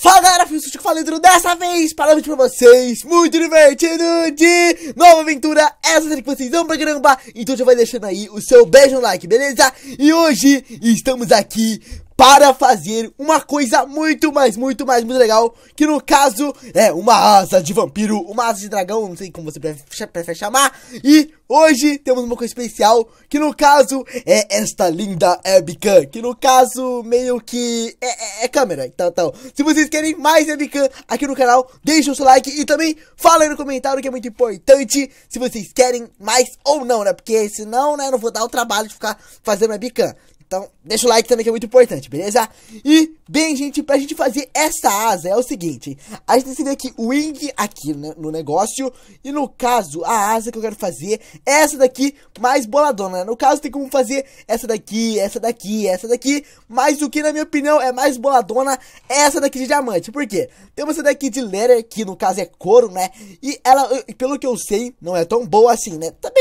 Fala galera, fui o Chico falando dessa vez para vídeo pra vocês, muito divertido de nova aventura, essa série que vocês amam pra caramba, então já vai deixando aí o seu beijo no like, beleza? E hoje estamos aqui para fazer uma coisa muito mais, muito mais, muito legal, que no caso é uma asa de vampiro, uma asa de dragão, não sei como você prefere chamar, e hoje temos uma coisa especial, que no caso é esta linda webcam, que no caso meio que é, é, é câmera, então, então, se vocês querem mais webcam aqui no canal, deixa o seu like e também fala aí no comentário que é muito importante, se vocês querem mais ou não, né, porque senão, né, não vou dar o trabalho de ficar fazendo webcam. Então, deixa o like também que é muito importante, beleza? E, bem, gente, pra gente fazer essa asa é o seguinte. A gente decide aqui o wing aqui né, no negócio. E no caso, a asa que eu quero fazer é essa daqui mais boladona. Né? No caso, tem como fazer essa daqui, essa daqui, essa daqui. Mas o que, na minha opinião, é mais boladona é essa daqui de diamante. Por quê? Temos essa daqui de leather, que no caso é couro, né? E ela, pelo que eu sei, não é tão boa assim, né? Tá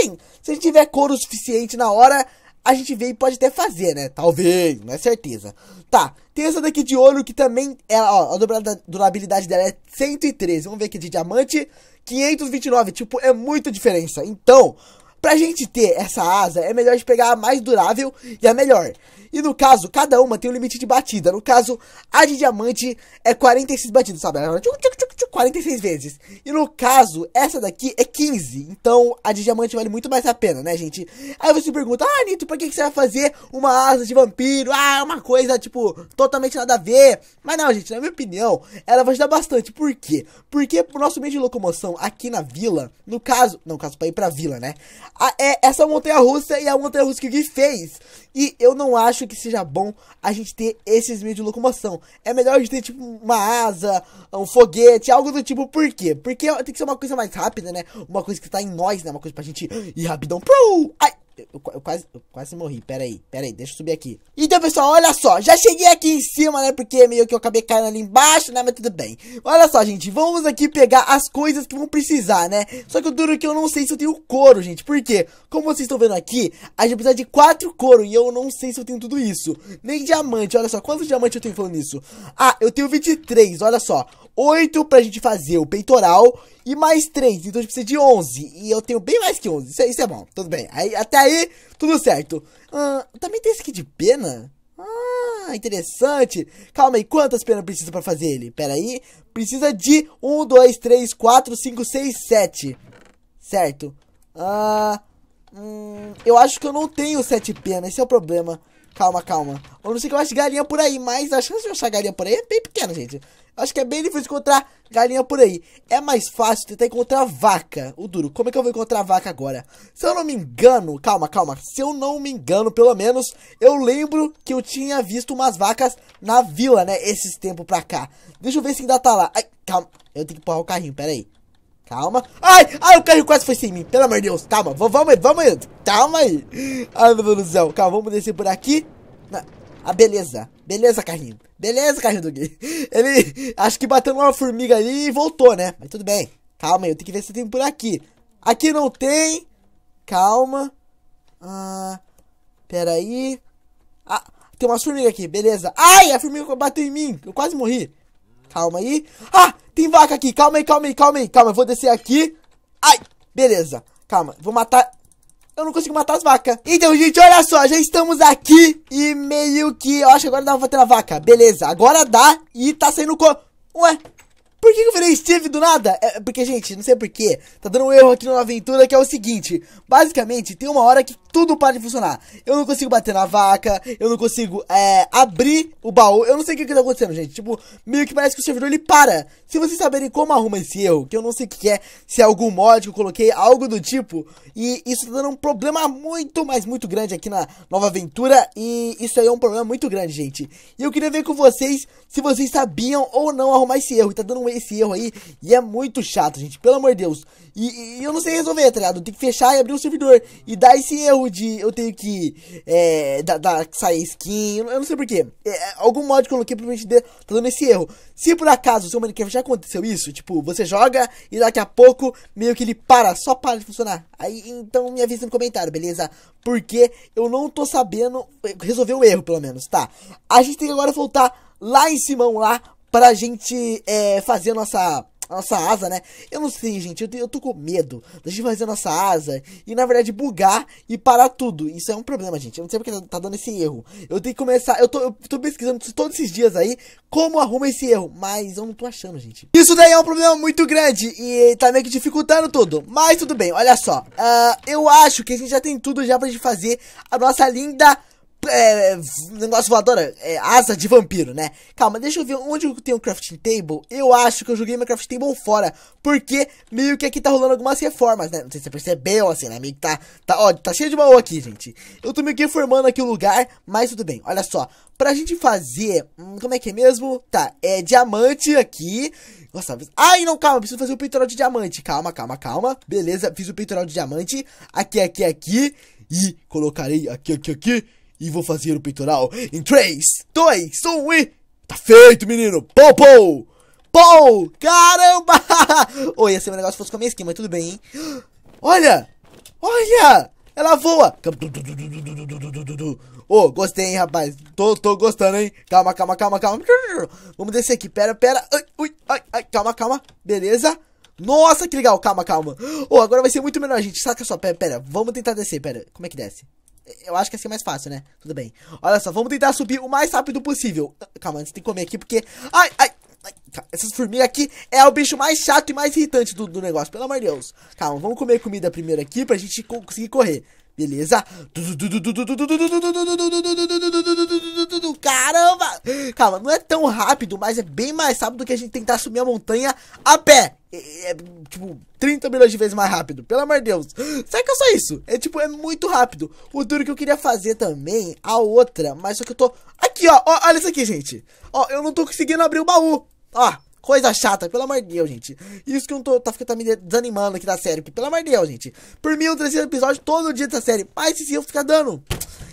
se a gente tiver couro suficiente na hora a gente vê e pode até fazer, né? Talvez, não é certeza. Tá, tem essa daqui de ouro que também, ela, ó, a durabilidade dela é 113. Vamos ver aqui de diamante, 529. Tipo, é muita diferença. Então, pra gente ter essa asa, é melhor pegar a mais durável e a melhor. E no caso, cada uma tem um limite de batida. No caso, a de diamante é 46 batidas, sabe? 46 vezes. E no caso, essa daqui é 15. Então, a de diamante vale muito mais a pena, né, gente? Aí você pergunta, ah, Nito, por que, você vai fazer uma asa de vampiro? Ah, é uma coisa, tipo, totalmente nada a ver. Mas não, gente, na minha opinião, ela vai ajudar bastante. Por quê? Porque o nosso meio de locomoção aqui na vila, no caso, não, no caso pra ir pra vila, né? A, é essa montanha russa e a montanha russa que o Gui fez. E eu não acho que seja bom a gente ter esses meios de locomoção. É melhor a gente ter, tipo, uma asa, um foguete, algo do tipo. Por quê? Porque tem que ser uma coisa mais rápida, né? Uma coisa que tá em nós, né? Uma coisa pra gente ir rapidão. Pro! Ai! Eu, eu, quase, eu quase morri, pera aí, pera aí, deixa eu subir aqui. Então pessoal, olha só, já cheguei aqui em cima, né, porque meio que eu acabei caindo ali embaixo, né, mas tudo bem. Olha só, gente, vamos aqui pegar as coisas que vão precisar, né? Só que o duro que eu não sei se eu tenho couro, gente. Por quê? Como vocês estão vendo aqui, a gente precisa de quatro couro E eu não sei se eu tenho tudo isso. Nem diamante, olha só, quantos diamantes eu tenho falando isso? Ah, eu tenho 23, olha só. 8 pra gente fazer o peitoral e mais 3, então a gente precisa de 11. E eu tenho bem mais que 11, isso, é, isso é bom, tudo bem. Aí, até aí, tudo certo. Ah, também tem esse aqui de pena? Ah, interessante. Calma aí, quantas penas precisa pra fazer ele? Pera aí, precisa de 1, 2, 3, 4, 5, 6, 7. Certo. Ah, hum, eu acho que eu não tenho 7 penas, esse é o problema. Calma, calma. Eu não sei que eu acho galinha por aí, mas a chance de eu achar galinha por aí é bem pequena, gente. Acho que é bem difícil encontrar galinha por aí. É mais fácil tentar encontrar vaca. O duro, como é que eu vou encontrar vaca agora? Se eu não me engano, calma, calma. Se eu não me engano, pelo menos, eu lembro que eu tinha visto umas vacas na vila, né? Esses tempos pra cá. Deixa eu ver se ainda tá lá. Ai, calma. Eu tenho que empurrar o carrinho, pera aí. Calma. Ai, ai, o carrinho quase foi sem mim. Pelo amor de Deus. Calma, vamos aí, vamos aí. Calma aí. Ai, meu Deus do céu. Calma, vamos descer por aqui. Ah, beleza. Beleza, carrinho. Beleza, carrinho do Gui. Ele acho que bateu numa formiga ali e voltou, né? Mas tudo bem. Calma aí, eu tenho que ver se tem por aqui. Aqui não tem. Calma. Ah, pera aí. Ah, tem umas formigas aqui, beleza. Ai, a formiga bateu em mim. Eu quase morri. Calma aí. Ah, tem vaca aqui. Calma aí, calma aí, calma aí. Calma, eu vou descer aqui. Ai, beleza. Calma, vou matar eu não consigo matar as vacas. Então, gente, olha só, já estamos aqui e meio que, eu acho que agora dá pra bater na vaca. Beleza, agora dá e tá saindo co... Ué, por que eu virei Steve do nada? É porque, gente, não sei porquê. Tá dando um erro aqui na aventura que é o seguinte. Basicamente, tem uma hora que tudo para de funcionar. Eu não consigo bater na vaca. Eu não consigo é, abrir o baú. Eu não sei o que, que tá acontecendo, gente. Tipo, meio que parece que o servidor ele para. Se vocês saberem como arruma esse erro, que eu não sei o que é. Se é algum mod que eu coloquei, algo do tipo. E isso tá dando um problema muito, mas muito grande aqui na nova aventura. E isso aí é um problema muito grande, gente. E eu queria ver com vocês se vocês sabiam ou não arrumar esse erro. E tá dando um esse erro aí. E é muito chato, gente. Pelo amor de Deus. E, e, eu não sei resolver, tá ligado? Eu tenho que fechar e abrir o servidor. E dar esse erro de eu tenho que. É. Dar, dar sair skin. Eu não sei porquê. É, algum mod que eu coloquei provavelmente tá dando esse erro. Se por acaso o seu Minecraft já aconteceu isso, tipo, você joga e daqui a pouco meio que ele para, só para de funcionar. Aí então me avisa no comentário, beleza? Porque eu não tô sabendo resolver o erro, pelo menos, tá? A gente tem que agora voltar lá em Simão lá pra gente é, fazer a nossa nossa asa, né? Eu não sei, gente, eu, eu tô com medo da gente fazer a nossa asa e, na verdade, bugar e parar tudo. Isso é um problema, gente. Eu não sei porque tá, tá dando esse erro. Eu tenho que começar. Eu tô, eu tô pesquisando todos esses dias aí como arruma esse erro, mas eu não tô achando, gente. Isso daí é um problema muito grande e tá meio que dificultando tudo. Mas tudo bem, olha só. Uh, eu acho que a gente já tem tudo já pra gente fazer a nossa linda é, negócio voadora, é, asa de vampiro, né? Calma, deixa eu ver onde tenho o crafting table. Eu acho que eu joguei meu crafting table fora, porque meio que aqui tá rolando algumas reformas, né? Não sei se você percebeu, assim, né? Meio que tá, tá, ó, tá cheio de baú aqui, gente. Eu tô meio que reformando aqui o lugar, mas tudo bem. Olha só, pra gente fazer, hum, como é que é mesmo? Tá, é diamante aqui. Nossa, ai não, calma, preciso fazer o peitoral de diamante. Calma, calma, calma. Beleza, fiz o peitoral de diamante. Aqui, aqui, aqui. E colocarei aqui, aqui, aqui e vou fazer o peitoral em 3, 2, 1 e... Tá feito, menino! Pou, pou! Pou! Caramba! Oi, ia ser um negócio se fosse com a minha skin, mas tudo bem, hein? Olha! Olha! Ela voa! Ô, oh, gostei, hein, rapaz. Tô, tô gostando, hein? Calma, calma, calma, calma. Vamos descer aqui. Pera, pera. Ai, ui, ai, ai. Calma, calma. Beleza. Nossa, que legal. Calma, calma. Ô, oh, agora vai ser muito melhor, gente. Saca só. Pera, pera. Vamos tentar descer. Pera. Como é que desce? Eu acho que assim é mais fácil, né? Tudo bem. Olha só, vamos tentar subir o mais rápido possível. Calma, antes tem que comer aqui porque... Ai, ai, ai. Essas formigas aqui é o bicho mais chato e mais irritante do, do negócio, pelo amor de Deus. Calma, vamos comer comida primeiro aqui pra gente conseguir correr. Beleza? Calma, não é tão rápido, mas é bem mais rápido do que a gente tentar subir a montanha a pé. É, é, tipo, 30 milhões de vezes mais rápido. Pelo amor de Deus. Sabe que é só isso? É tipo, é muito rápido. O duro que eu queria fazer também, a outra, mas só que eu tô... Aqui, ó, ó, olha isso aqui, gente. Ó, eu não tô conseguindo abrir o baú. Ó, Coisa chata, pelo amor de Deus, gente. Isso que eu não tô, tá, tá me desanimando aqui da série, porque, pelo amor de Deus, gente. Por mim, eu trazia episódio todo dia dessa série. Mas esse erro fica dando.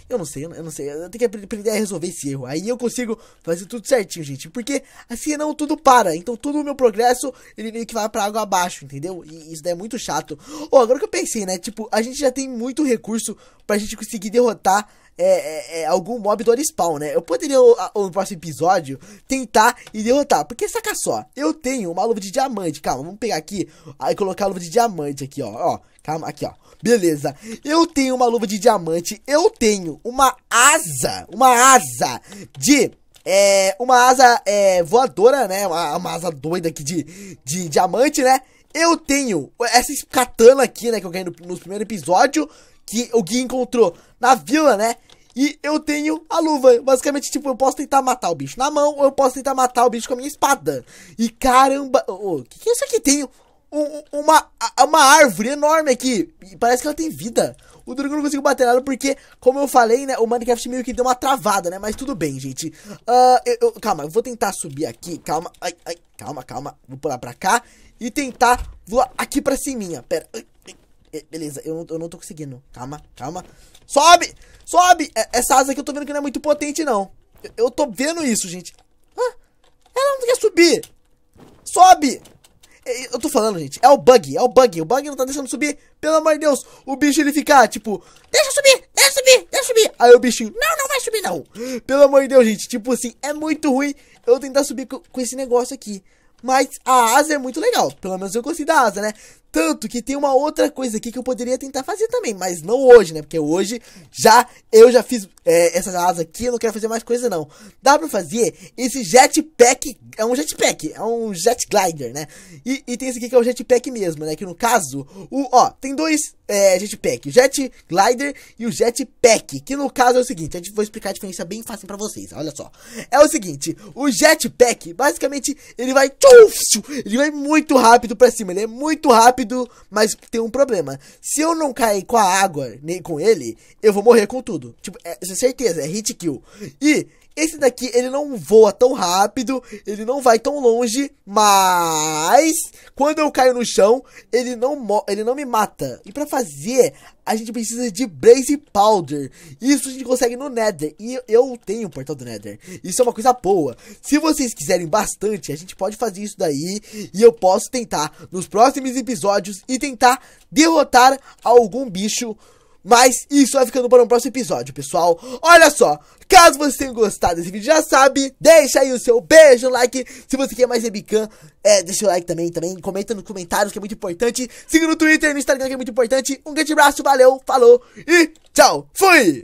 Eu não sei, eu não sei. Eu tenho que aprender a resolver esse erro. Aí eu consigo fazer tudo certinho, gente. Porque assim não tudo para. Então todo o meu progresso, ele meio que vai pra água abaixo, entendeu? E isso daí é muito chato. Oh, agora que eu pensei, né? Tipo, a gente já tem muito recurso pra gente conseguir derrotar é, é, é, algum mob do spawn, né? Eu poderia, no próximo episódio, tentar e derrotar. Porque, saca só, eu tenho uma luva de diamante. Calma, vamos pegar aqui e colocar a luva de diamante aqui, ó. Ó, calma, aqui, ó. Beleza. Eu tenho uma luva de diamante. Eu tenho uma asa. Uma asa de... É, uma asa é, voadora, né? Uma, uma asa doida aqui de, de diamante, né? Eu tenho essa katana aqui, né? Que eu ganhei no, no primeiro episódio. Que o Gui encontrou na vila, né? E eu tenho a luva. Basicamente, tipo, eu posso tentar matar o bicho na mão ou eu posso tentar matar o bicho com a minha espada. E caramba, o oh, que, que é isso aqui? Tem um, uma, uma árvore enorme aqui. E parece que ela tem vida. O eu não consigo bater nada porque, como eu falei, né, o Minecraft meio que deu uma travada, né? Mas tudo bem, gente. Uh, eu, eu, calma, eu vou tentar subir aqui. Calma, ai, ai, calma, calma. Vou pular pra cá e tentar voar aqui pra cima. Pera, ai, beleza, eu, eu não tô conseguindo. Calma, calma. Sobe! Sobe! É, essa asa aqui eu tô vendo que não é muito potente, não. Eu, eu tô vendo isso, gente. Ah, ela não quer subir! Sobe! É, eu tô falando, gente, é o bug, é o bug. O bug não tá deixando subir. Pelo amor de Deus, o bicho ele fica, tipo, deixa subir, deixa subir, deixa subir. Aí o bichinho, não, não vai subir não. Pelo amor de Deus, gente, tipo assim, é muito ruim eu tentar subir com, com esse negócio aqui. Mas a asa é muito legal. Pelo menos eu gostei da asa, né? Tanto que tem uma outra coisa aqui que eu poderia tentar fazer também, mas não hoje, né? Porque hoje já eu já fiz é, essas asas aqui, eu não quero fazer mais coisa não. Dá pra fazer esse jetpack, é um jetpack, é um jet glider, né? E, e tem esse aqui que é o jetpack mesmo, né? Que no caso, o, ó, tem dois é, jetpack, o jet glider e o jetpack, que no caso é o seguinte, gente vou explicar a diferença bem fácil pra vocês, olha só. É o seguinte, o jetpack, basicamente, ele vai, ele vai muito rápido pra cima, ele é muito rápido rápido, mas tem um problema. Se eu não cair com a água, nem com ele, eu vou morrer com tudo. Tipo, é, é certeza, é hit kill. E esse daqui, ele não voa tão rápido, ele não vai tão longe, mas quando eu caio no chão, ele não, ele não me mata. E para fazer, a gente precisa de Blaze Powder. Isso a gente consegue no Nether. E eu tenho o portal do Nether. Isso é uma coisa boa. Se vocês quiserem bastante, a gente pode fazer isso daí. E eu posso tentar, nos próximos episódios, e tentar derrotar algum bicho Mas isso vai ficando para um próximo episódio, pessoal. Olha só, caso você tenha gostado desse vídeo, já sabe, deixa aí o seu beijo, like. Se você quer mais Webcam, é, deixa o like também, também. Comenta nos comentários, que é muito importante. Siga no Twitter, no Instagram, que é muito importante. Um grande abraço, valeu, falou e tchau. Fui!